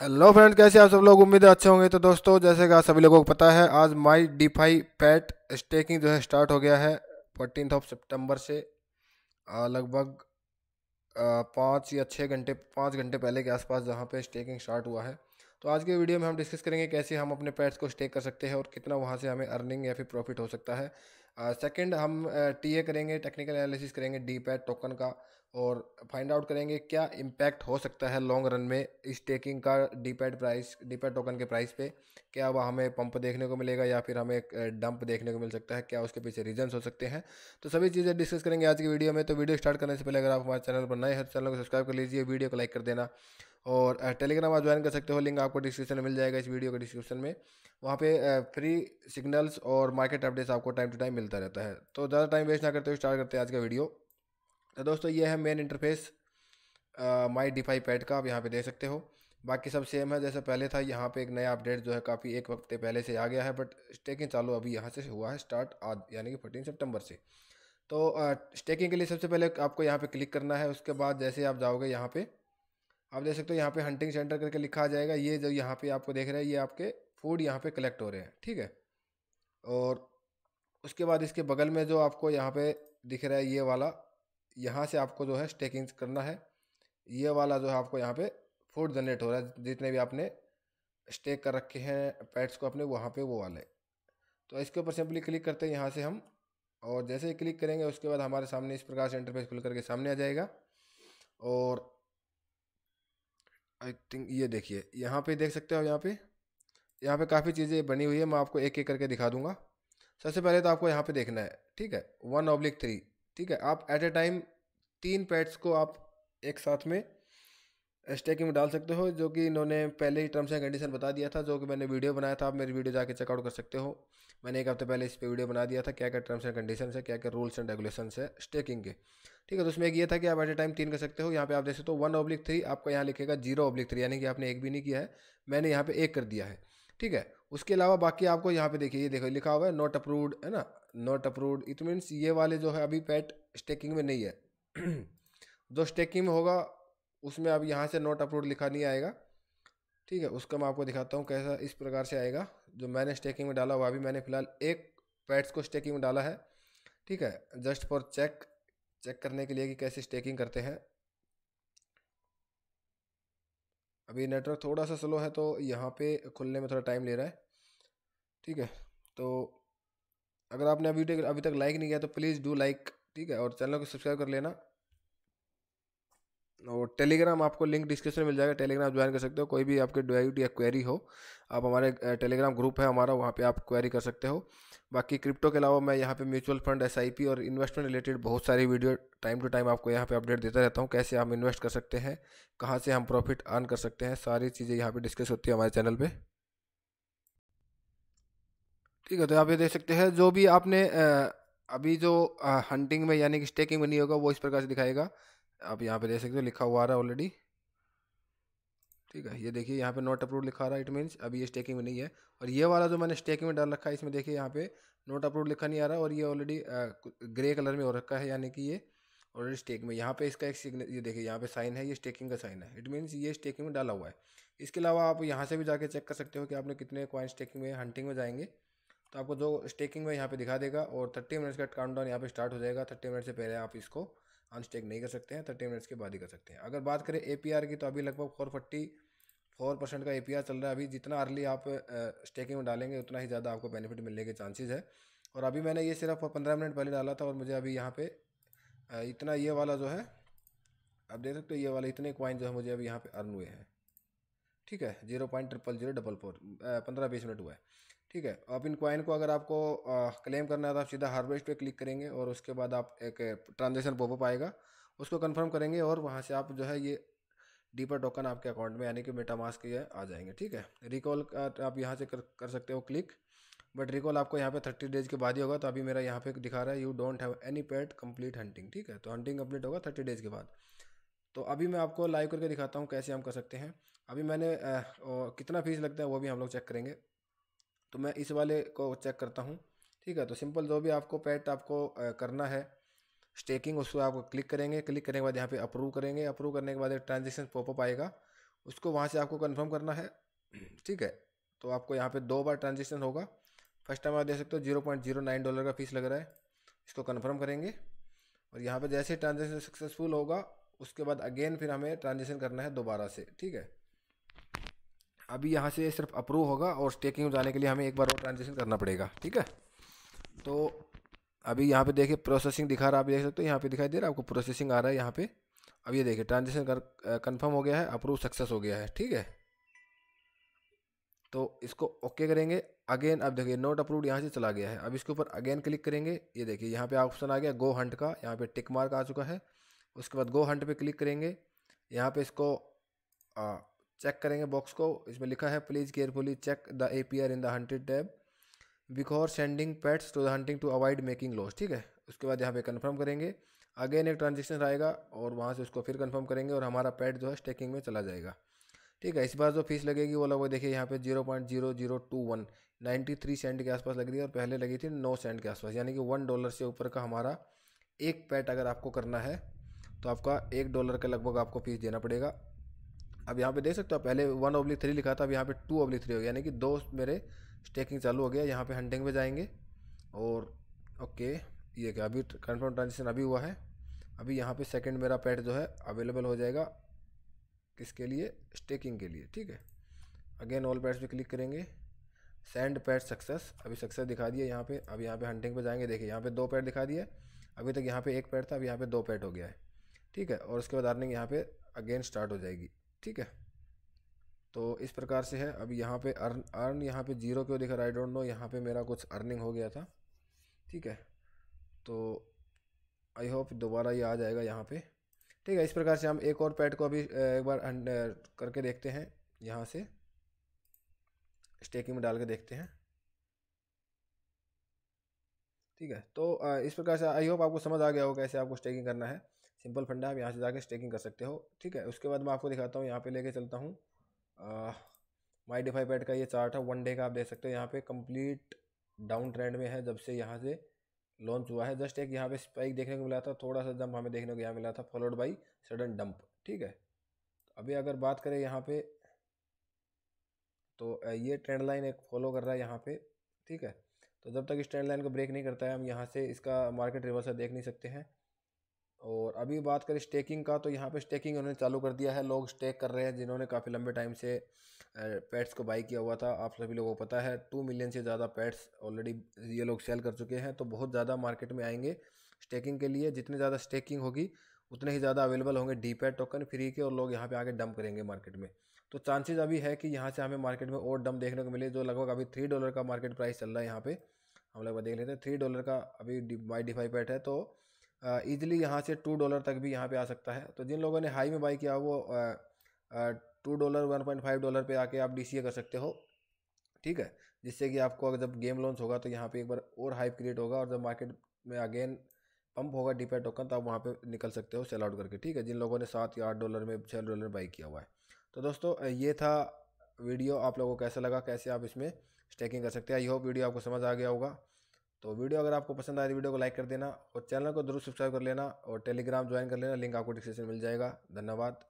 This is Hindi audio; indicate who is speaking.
Speaker 1: हेलो फ्रेंड कैसे आप सब लोग? उम्मीद है अच्छे होंगे। तो दोस्तों, जैसे कि सभी लोगों को पता है, आज माई डीफाई पैट स्टेकिंग जो है स्टार्ट हो गया है फोर्टीन ऑफ़ सितंबर से लगभग पाँच या छः घंटे, पाँच घंटे पहले के आसपास जहाँ पे स्टेकिंग स्टार्ट हुआ है। तो आज के वीडियो में हम डिस्कस करेंगे कैसे हम अपने पैट्स को स्टेक कर सकते हैं और कितना वहाँ से हमें अर्निंग या फिर प्रॉफिट हो सकता है। सेकंड हम टी ए करेंगे, टेक्निकल एनालिसिस करेंगे, डी पैट टोकन का और फाइंड आउट करेंगे क्या इम्पैक्ट हो सकता है लॉन्ग रन में इस टेकिंग का डीपैड प्राइस डीपैड टोकन के प्राइस पे। क्या वह हमें पंप देखने को मिलेगा या फिर हमें डंप देखने को मिल सकता है, क्या उसके पीछे रीजंस हो सकते हैं। तो सभी चीज़ें डिस्कस करेंगे आज की वीडियो में। तो वीडियो स्टार्ट करने से पहले अगर आप हमारे चैनल पर नए हैं तो चैनल को सब्सक्राइब कर लीजिए, वीडियो को लाइक कर देना। और टेलीग्राम आप ज्वाइन कर सकते हो लिंक आपको डिस्क्रिप्शन में मिल जाएगा इस वीडियो के डिस्क्रिप्शन में। वहाँ पे फ्री सिग्नल्स और मार्केट अपडेट्स आपको टाइम टू टाइम मिलता रहता है। तो ज़्यादा टाइम वेस्ट ना करते हुए स्टार्ट करते हैं आज का वीडियो तो दोस्तों, ये है main interface My DeFi Pet का, आप यहाँ पर देख सकते हो। बाकी सब सेम है, जैसे पहले था, यहाँ पे एक नया अपडेट जो है काफ़ी एक हफ़्ते पहले से आ गया है बट स्टेकिंग चालू अभी यहाँ से हुआ है स्टार्ट आज, यानी कि फोर्टीन सितंबर से। तो स्टेकिंग के लिए सबसे पहले आपको यहाँ पे क्लिक करना है, उसके बाद जैसे आप जाओगे यहाँ पे आप देख सकते हो यहाँ पे हंटिंग सेंटर करके लिखा जाएगा। ये जो यहाँ पे आपको देख रहे हैं, ये आपके फ़ूड यहाँ पे कलेक्ट हो रहे हैं, ठीक है? और उसके बाद इसके बगल में जो आपको यहाँ पे दिख रहा है ये वाला, यहाँ से आपको जो है स्टेकिंग करना है। ये वाला जो है आपको यहाँ पे फ़ूड जनरेट हो रहा है, जितने भी आपने स्टेक कर रखे हैं पैट्स को अपने, वहाँ पे वो वाले। तो इसके ऊपर सिंपली क्लिक करते हैं, यहाँ से हम, और जैसे ही क्लिक करेंगे, उसके बाद हमारे सामने इस प्रकार से इंटरफेस खुल करके सामने आ जाएगा। और आई थिंक ये देखिए, यहाँ पे देख सकते हो यहाँ पे। यहाँ पे काफ़ी चीज़ें बनी हुई है, मैं आपको एक एक करके दिखा दूँगा। सबसे पहले तो आपको यहाँ पे देखना है, ठीक है? वन ऑब्लिक थ्री ठीक है? आप एट ए टाइम तीन पैड्स को आप एक साथ में स्टेकिंग में डाल सकते हो, जो कि इन्होंने पहले ही टर्म्स एंड कंडीशन बता दिया था, जो कि मैंने वीडियो बनाया था। आप मेरी वीडियो जाके चेकआउट कर सकते हो। मैंने एक हफ़्ते पहले इस पर वीडियो बना दिया था क्या क्या टर्म्स एंड कंडीशन है क्या क्या रूल्स एंड रेगुलेशन है स्टेकिंग के। ठीक है तो उसमें एक ये था कि आप एट ए टाइम तीन कर सकते हो। यहाँ पे आप देख सकते हो वन ऑब्लिक थ्री आपका यहाँ लिखेगा ज़ीरो ऑब्लिक थ्री यानी कि आपने एक भी नहीं किया है, मैंने यहाँ पे एक कर दिया है। ठीक है, उसके अलावा बाकी आपको यहाँ पे देखिए, ये देखो लिखा हुआ है नॉट अप्रूव्ड है ना? नॉट अप्रूव्ड इट मीन्स ये वाले जो है अभी पैट स्टेकिंग में नहीं है। जो स्टेकिंग में होगा, उसमें अब यहाँ से नोट अप्रूव लिखा नहीं आएगा। ठीक है, उसका मैं आपको दिखाता हूँ कैसा इस प्रकार से आएगा। जो मैंने स्टेकिंग में डाला हुआ अभी मैंने फ़िलहाल एक पैट्स को स्टेकिंग में डाला है। ठीक है जस्ट फॉर चेक चेक करने के लिए कि कैसे स्टेकिंग करते हैं। अभी नेटवर्क थोड़ा सा स्लो है तो यहाँ पे खुलने में थोड़ा टाइम ले रहा है। ठीक है तो अगर आपने अभी तक अभी तक लाइक नहीं किया तो प्लीज़ डू लाइक ठीक है, और चैनल को सब्सक्राइब कर लेना। और टेलीग्राम आपको लिंक डिस्क्रिप्शन मिल जाएगा, टेलीग्राम ज्वाइन कर सकते हो, कोई भी आपके डाउट या क्वेरी हो। आप हमारे टेलीग्राम ग्रुप है हमारा, वहाँ पे आप क्वेरी कर सकते हो। बाकी क्रिप्टो के अलावा मैं यहाँ पे म्यूचुअल फंड, एसआईपी और इन्वेस्टमेंट रिलेटेड बहुत सारी वीडियो टाइम टू टाइम आपको यहाँ पे अपडेट देता रहता हूँ, कैसे हम इन्वेस्ट कर सकते हैं, कहाँ से हम प्रॉफिट अर्न कर सकते हैं, सारी चीज़ें यहाँ पर डिस्कस होती है हमारे चैनल पर ठीक है तो आप ये देख सकते हैं, जो भी आपने अभी जो हंटिंग में यानी कि स्टेकिंग में नहीं होगा, वो इस प्रकार से दिखाएगा। आप यहाँ पे देख सकते हो लिखा हुआ आ रहा है ऑलरेडी ठीक है, ये देखिए यहाँ पे नोट अप्रूव लिखा रहा है इट मीन्स अभी ये स्टेकिंग में नहीं है। और ये वाला जो मैंने स्टेकिंग में डाल रखा है, इसमें देखिए यहाँ पे नोट अप्रूव लिखा नहीं आ रहा और ये ऑलरेडी ग्रे कलर में हो रखा है, यानी कि ये ऑलरेडी स्टेक में। यहाँ पे इसका एक सिग्नल ये देखिए यहाँ पे साइन है, ये स्टेकिंग का साइन है। इट मीन्स ये स्टेकिंग में डाला हुआ है। इसके अलावा आप यहाँ से भी जाके चेक कर सकते हो कि आपने कितने कॉइन स्टेकिंग में हंटिंग में जाएँगे। तो आपको जो स्टेकिंग में यहाँ पे दिखा देगा और थर्टी मिनट्स का काउंट डाउन यहाँ पे स्टार्ट हो जाएगा। थर्टी मिनट से पहले आप इसको अनस्टेक नहीं कर सकते हैं थर्टी मिनट्स के बाद ही कर सकते हैं। अगर बात करें एपीआर की तो अभी लगभग फोर फोर्टी फोर परसेंट का एपीआर चल रहा है। अभी जितना अर्ली आप स्टेकिंग में डालेंगे, उतना ही ज़्यादा आपको बेनिफिट मिलने के चांसेस है। और अभी मैंने ये सिर्फ़ पंद्रह मिनट पहले डाला था और मुझे अभी यहाँ पे इतना ये वाला जो है, आप देख सकते हो, ये वाला इतने क्वाइन जो है मुझे अभी यहाँ पे अर्न हुए हैं। ठीक है zero point triple zero double four पंद्रह बीस मिनट हुआ है। ठीक है अब इन कॉइन को अगर आपको क्लेम करना है तो आप सीधा हार्वेस्ट पे क्लिक करेंगे और उसके बाद आप एक ट्रांजेक्शन पॉपअप आएगा। उसको कंफर्म करेंगे और वहाँ से आप जो है ये डीपर टोकन आपके अकाउंट में यानी कि मेटामास्क के आ जाएँगे ठीक है। रिकॉल आप यहाँ से कर, कर सकते हो क्लिक बट रिकॉल आपको यहाँ पे थर्टी डेज़ के बाद ही होगा तो अभी मेरा यहाँ पे दिखा रहा है you don't have any pet complete hunting ठीक है। तो हंटिंग कंप्लीट होगा थर्टी डेज़ के बाद। तो अभी मैं आपको लाइव करके दिखाता हूँ कैसे हम कर सकते हैं। अभी मैंने आ, कितना फ़ीस लगता है वो भी हम लोग चेक करेंगे। तो मैं इस वाले को चेक करता हूँ। ठीक है तो सिंपल जो भी आपको पैट आपको करना है स्टेकिंग उसको आप क्लिक करेंगे। क्लिक करने के बाद यहाँ पे अप्रूव करेंगे। अप्रूव करने के बाद एक ट्रांजेक्शन पॉपअप आएगा। उसको वहाँ से आपको कन्फर्म करना है। ठीक है तो आपको यहाँ पे दो बार ट्रांजेक्शन होगा। फ़र्स्ट टाइम आप देख सकते हो zero point zero nine dollar का फ़ीस लग रहा है। इसको कन्फर्म करेंगे। और यहाँ पे जैसे ट्रांजेक्शन सक्सेसफुल होगा, उसके बाद अगेन फिर हमें ट्रांजेक्शन करना है दोबारा से। ठीक है अभी यहाँ से सिर्फ़ अप्रूव होगा और स्टेकिंग में जाने के लिए हमें एक बार और ट्रांजेक्शन करना पड़ेगा, ठीक है? तो अभी यहाँ पे देखिए प्रोसेसिंग दिखा रहा है, आप देख सकते हो, यहाँ पे दिखाई दे रहा है, आपको प्रोसेसिंग आ रहा है यहाँ पे। अब ये देखिए ट्रांजेक्शन कर कन्फर्म हो गया है अप्रूव सक्सेस हो गया है, ठीक है? तो इसको ओके करेंगे। अगेन अब देखिए नोट अप्रूव यहाँ से चला गया है। अब इसके ऊपर अगेन क्लिक करेंगे। ये देखिए, यहाँ पे ऑप्शन आ गया गो हंट का, यहाँ पे टिक मार्क आ चुका है। उसके बाद गो हंट पे क्लिक करेंगे। यहाँ पे इसको चेक करेंगे बॉक्स को। इसमें लिखा है please carefully check the A P R in the hunted tab because sending pets to the hunting to avoid making loss ठीक है? उसके बाद यहाँ पे कंफर्म करेंगे। अगेन एक ट्रांजेक्शन आएगा और वहाँ से उसको फिर कंफर्म करेंगे और हमारा पैट जो है स्टेकिंग में चला जाएगा। ठीक है? इस बार जो फ़ीस लगेगी वो लगभग देखिए यहाँ पे zero point zero zero two one ninety three cent के आसपास लग रही है और पहले लगी थी नौ सेंट के आसपास। यानी कि वन डॉलर से ऊपर का हमारा एक पैट अगर आपको करना है तो आपका एक डॉलर का लगभग आपको फ़ीस देना पड़ेगा। अब यहाँ पे देख सकते हो, पहले वन ओब्लिक थ्री लिखा था, अब यहाँ पे टू ओब्लिक थ्री हो गया, यानी कि दो मेरे स्टेकिंग चालू हो गया, यहाँ पे हंटिंग पे जाएँगे। और ओके ये क्या, अभी कन्फर्म ट्रांजेक्शन अभी हुआ है। अभी यहाँ पे सेकंड मेरा पैट जो है अवेलेबल हो जाएगा किसके लिए? स्टेकिंग के लिए, ठीक है? अगेन ऑल पैट्स पे क्लिक करेंगे। सेंड पैट सक्सेस अभी सक्सेस दिखा दिया यहाँ पे, अब यहाँ पे हंटिंग पे जाएँगे। देखिए, यहाँ पे दो पैट दिखा दिया, अभी तक यहाँ पे एक पैट था अभी यहाँ पे दो पैट हो गया है, ठीक है? और उसके बाद अर्निंग यहाँ पे अगेन स्टार्ट हो जाएगी। ठीक है। तो इस प्रकार से है। अब यहाँ पे अर्न अर्न यहाँ पे ज़ीरो क्यों दिखा रहा आई डोंट नो यहाँ पे मेरा कुछ अर्निंग हो गया था। ठीक है। तो आई होप दोबारा ये आ जाएगा यहाँ पे। ठीक है, इस प्रकार से हम एक और पैड को अभी एक बार करके देखते हैं। यहाँ से स्टेकिंग में डाल के देखते हैं। ठीक है। तो इस प्रकार से आई होप आपको समझ आ गया होगा कैसे आपको स्टेकिंग करना है। सिंपल फंडा आप यहाँ से जाके स्टेकिंग कर सकते हो। ठीक है, उसके बाद मैं आपको दिखाता हूँ, यहाँ पे लेके चलता हूँ। माई डिफाई पैड का ये चार्ट है वन डे का आप देख सकते हो, यहाँ पे कंप्लीट डाउन ट्रेंड में है, जब से यहाँ से लॉन्च हुआ है। जस्ट एक यहाँ पे स्पाइक देखने को मिला था, थोड़ा सा जंप हमें देखने को यहाँ मिला था फॉलोड बाई सडन डंप ठीक है। अभी अगर बात करें यहाँ पे तो ये ट्रेंड लाइन एक फॉलो कर रहा है यहाँ पे, ठीक है। तो जब तक इस ट्रेंड लाइन को ब्रेक नहीं करता है, हम यहाँ से इसका मार्केट रिवर्सल देख नहीं सकते हैं। और अभी बात करें स्टेकिंग का तो यहाँ पे स्टेकिंग उन्होंने चालू कर दिया है। लोग स्टेक कर रहे हैं, जिन्होंने काफ़ी लंबे टाइम से पैट्स को बाई किया हुआ था। आप सभी लोगों को पता है टू मिलियन से ज़्यादा पैट्स ऑलरेडी ये लोग सेल कर चुके हैं। तो बहुत ज़्यादा मार्केट में आएँगे स्टेकिंग के लिए। जितने ज़्यादा स्टेकिंग होगी, उतने ही ज़्यादा अवेलेबल होंगे डी पैड टोकन फ्री के, और लोग यहाँ पे आगे डंप करेंगे मार्केट में। तो चांसेज अभी है कि यहाँ से हमें मार्केट में और डंप देखने को मिले, जो लगभग अभी थ्री डॉलर का मार्केट प्राइस चल रहा है यहाँ पे। हम लोग देख लेते हैं थ्री डॉलर का अभी बाई डिफाई पैट है तो ईजिली यहाँ से टू डॉलर तक भी यहाँ पे आ सकता है। तो जिन लोगों ने हाई में बाई किया वो two dollar one point five dollar पे आके आप डी कर सकते हो। ठीक है? जिससे कि आपको अगर जब गेम लॉन्च होगा तो यहाँ पे एक बार और हाइप क्रिएट होगा और जब मार्केट में अगेन पंप होगा डिपेट टोकन तो आप वहाँ पे निकल सकते हो सेल आउट करके। ठीक है? जिन लोगों ने सात या आठ डॉलर में छः डॉलर बाई किया हुआ है। तो दोस्तों ये था वीडियो आप लोगों को कैसा लगा, कैसे आप इसमें स्टेकिंग कर सकते हैं। आई होप वीडियो आपको समझ आ गया होगा। तो वीडियो अगर आपको पसंद आए तो वीडियो को लाइक कर देना और चैनल को ज़रूर सब्सक्राइब कर लेना और टेलीग्राम ज्वाइन कर लेना। लिंक आपको डिस्क्रिप्शन मिल जाएगा। धन्यवाद।